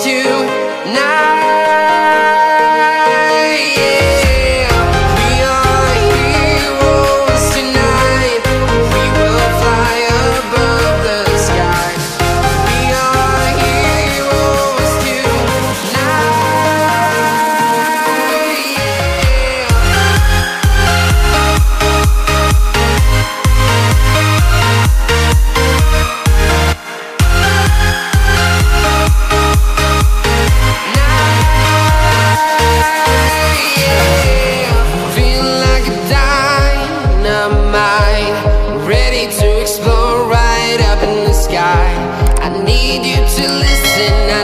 to now to listen. now.